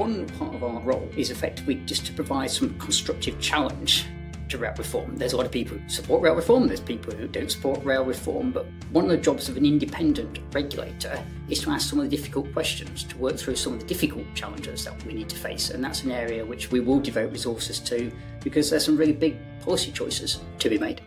one part of our role is effectively just to provide some constructive challenge to rail reform. There's a lot of people who support rail reform, there's people who don't support rail reform, but one of the jobs of an independent regulator is to ask some of the difficult questions, to work through some of the difficult challenges that we need to face. And that's an area which we will devote resources to because there's some really big policy choices to be made.